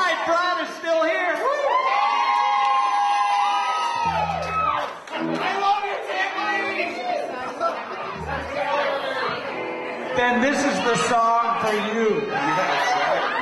right, Brad is still here. Woo! I love you, Tambourine! Then this is the song for you. Yes, right.